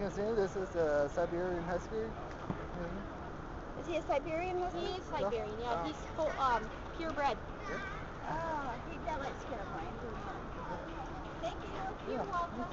Can see, this is a Siberian Husky. Mhm. Is he a Siberian Husky? He is Siberian, yeah. Oh. He's full, um, purebred. Oh, I think that likes skin of. Thank you. You're Yeah. welcome.